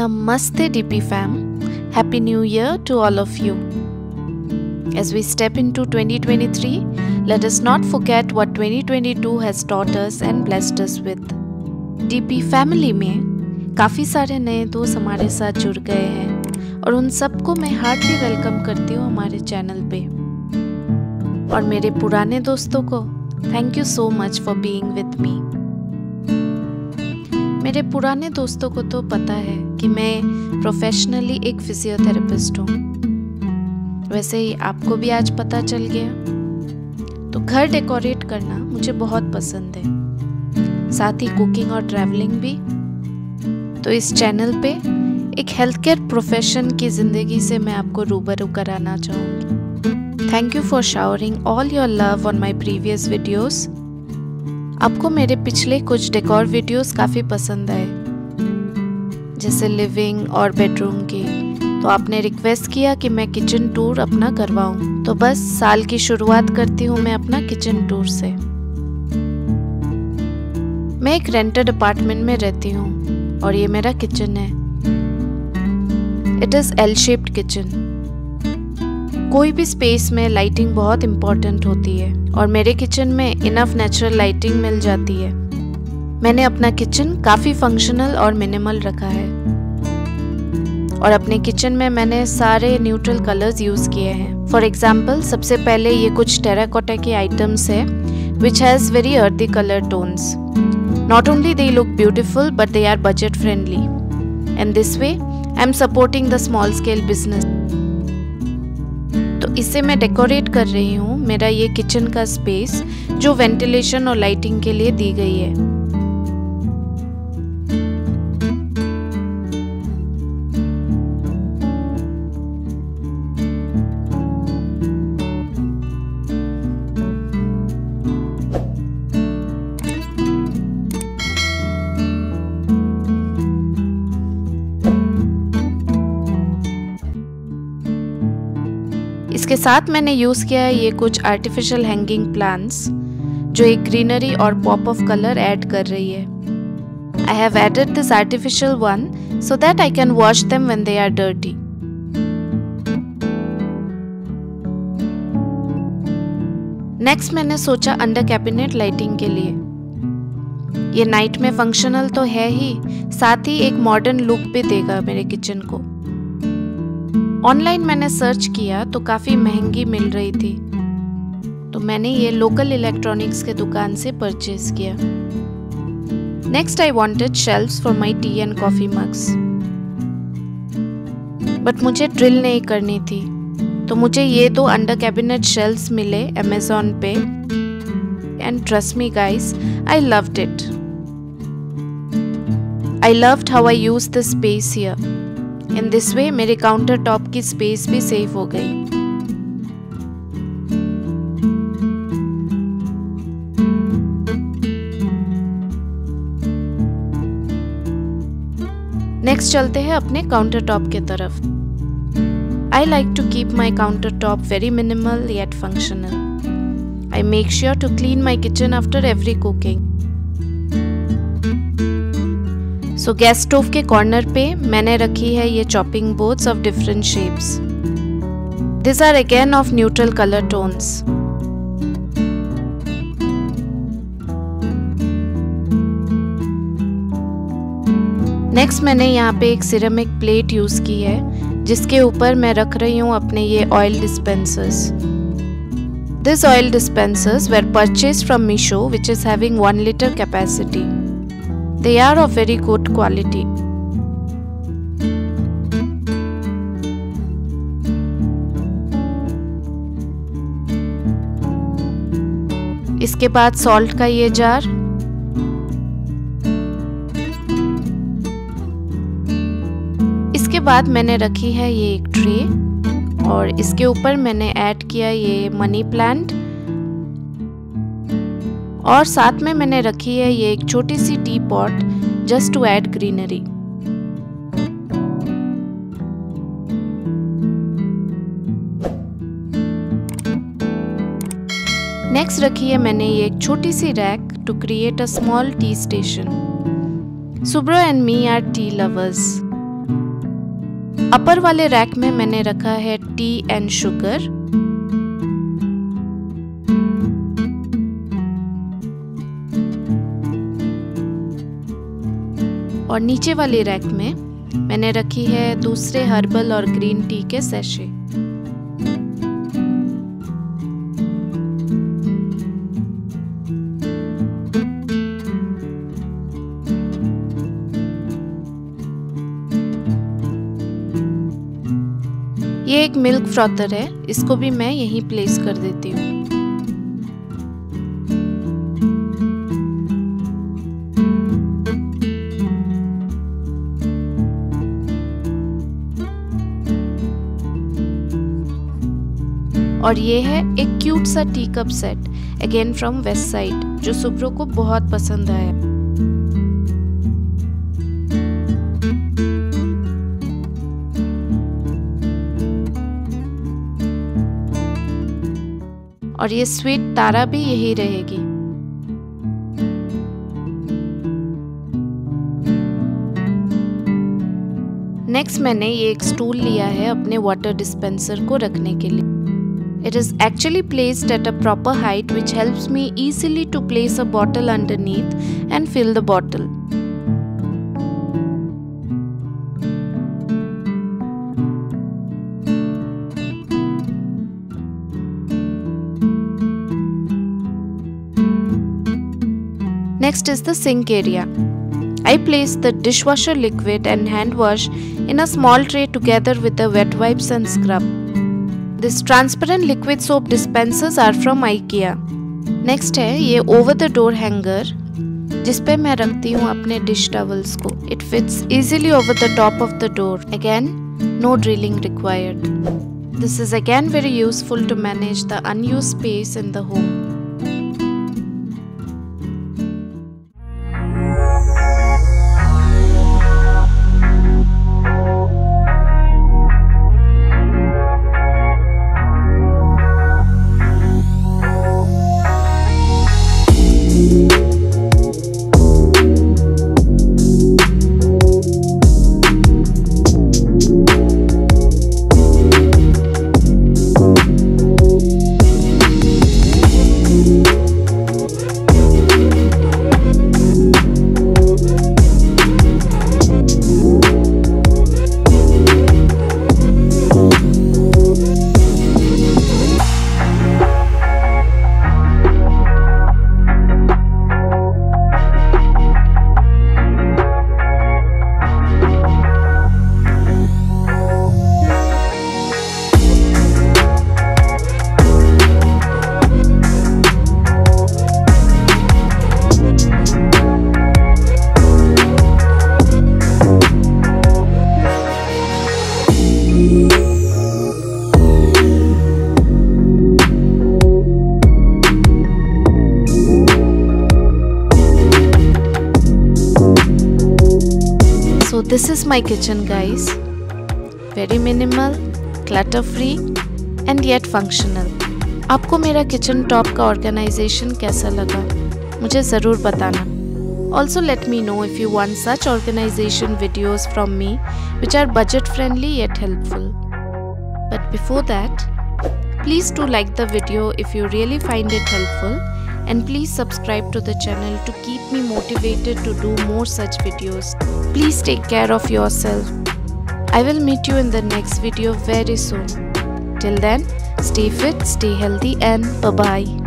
Namaste DP fam. Happy New Year to all of you. As we step into 2023, let us not forget what 2022 has taught us and blessed us with. DP family में काफ़ी सारे नए दोस्त हमारे साथ जुड़ गए हैं और उन सबको मैं हार्टली वेलकम करती हूँ हमारे चैनल पे और मेरे पुराने दोस्तों को thank you so much for being with me मेरे पुराने दोस्तों को तो पता है कि मैं प्रोफेशनली एक फिजियोथेरेपिस्ट हूँ। वैसे ही आपको भी आज पता चल गया। तो घर डेकोरेट करना मुझे बहुत पसंद है। साथ ही कुकिंग और ट्रैवलिंग भी। तो इस चैनल पे एक हेल्थ केयर प्रोफेशन की ज़िंदगी से मैं आपको रूबरू कराना चाहूँगी। Thank you for showering all your love on my previous videos आपको मेरे पिछले कुछ डेकोर वीडियोस काफ़ी पसंद आए। जैसे लिविंग और बेडरूम के। तो आपने रिक्वेस्ट किया कि मैं किचन टूर अपना करवाऊं। तो बस साल की शुरुआत करती हूँ मैं अपना किचन टूर से। मैं एक रेंटेड अपार्टमेंट में रहती हूँ और ये मेरा किचन है। It is L shaped kitchen कोई भी स्पेस में लाइटिंग बहुत इम्पोर्टेंट होती है और मेरे किचन में इनफ नेचुरल लाइटिंग मिल जाती है। मैंने अपना किचन काफ़ी फंक्शनल और मिनिमल रखा है। और अपने किचन में मैंने सारे न्यूट्रल कलर्स यूज़ किए हैं। फॉर एग्ज़ाम्पल सबसे पहले ये कुछ टेराकोटा के आइटम्स है which has very earthy colour tones not only they look beautiful but they are budget friendly and this way I am supporting the small scale business इसे मैं डेकोरेट कर रही हूँ। मेरा ये किचन का स्पेस जो वेंटिलेशन और लाइटिंग के लिए दी गई है। इसके साथ मैंने यूज़ किया है ये कुछ आर्टिफिशियल हैंगिंग प्लांट्स जो एक ग्रीनरी और पॉप ऑफ़ कलर ऐड कर रही है। I have added this artificial one so that I can wash them when they are dirty next मैंने सोचा अंडर कैबिनेट लाइटिंग के लिए। ये नाइट में फंक्शनल तो है ही, साथ ही एक मॉडर्न लुक भी देगा मेरे किचन को। ऑनलाइन मैंने सर्च किया तो काफ़ी महँगी मिल रही थी। तो मैंने ये लोकल इलेक्ट्रॉनिक्स के दुकान से परचेज किया। Next I wanted shelf for my tea and coffee mugs but मुझे ड्रिल नहीं करनी थी। तो मुझे ये दो अंडर कैबिनेट शेल्फ्स मिले अमेजोन पे। And trust me guys I loved it I loved how I use the space here in this way मेरे काउंटर टॉप की स्पेस भी सेव हो गई। नेक्स्ट चलते हैं अपने काउंटर टॉप के तरफ़। I like to keep my counter top very minimal yet functional I make sure to clean my kitchen after every cooking so gas stove के कॉर्नर पे मैंने रखी है ये chopping boards of different shapes this are again of neutral colour tones next मैंने यहाँ पे एक सिरेमिक प्लेट यूज़ की है, जिसके ऊपर मैं रख रही हूँ अपने ये oil dispensers this oil dispensers were purchase from Meesho which is having one litre capacity They are of very good quality. इसके बाद सॉल्ट का ये जार इसके बाद मैंने रखी है ये एक ट्रे और इसके ऊपर मैंने ऐड किया ये मनी प्लांट और साथ में मैंने रखी है ये एक छोटी सी tea pot just to add greenery next रखी है मैंने ये एक छोटी सी rack to create a small tea station Subro and me are tea lovers upper वाले रैक में मैंने रखा है टी एंड शुगर और नीचे वाले रैक में मैंने रखी है दूसरे हर्बल और ग्रीन टी के सैशे। ये एक मिल्क फ्रॉथर है, इसको भी मैं यहीं प्लेस कर देती हूँ। और ये है एक क्यूट सा tea cup set again from Westside जो सुब्रो को बहुत पसंद आया। और ये स्वीट तारा भी यही रहेगी। नेक्स्ट मैंने ये एक स्टूल लिया है अपने वाटर डिस्पेंसर को रखने के लिए। It is actually placed at a proper height which helps me easily to place a bottle underneath and fill the bottle. Next is the sink area. I place the dishwasher liquid and hand wash in a small tray together with the wet wipes and scrub. This transparent liquid soap dispensers are from IKEA next है, ये over the door hanger जिस पे मैं रखती हूँ अपने dish towels को। It fits easily over the top of the door again no drilling required this is again very useful to manage the unused space in the home this is my kitchen guys very minimal clutter free and yet functional आपको मेरा kitchen top का organisation कैसा लगा मुझे ज़रूर बताना Also let me know if you want such organization videos from me which are budget friendly yet helpful. But before that, please do like the video if you really find it helpful and please subscribe to the channel to keep me motivated to do more such videos. Please take care of yourself. I will meet you in the next video very soon. Till then, stay fit, stay healthy and bye-bye.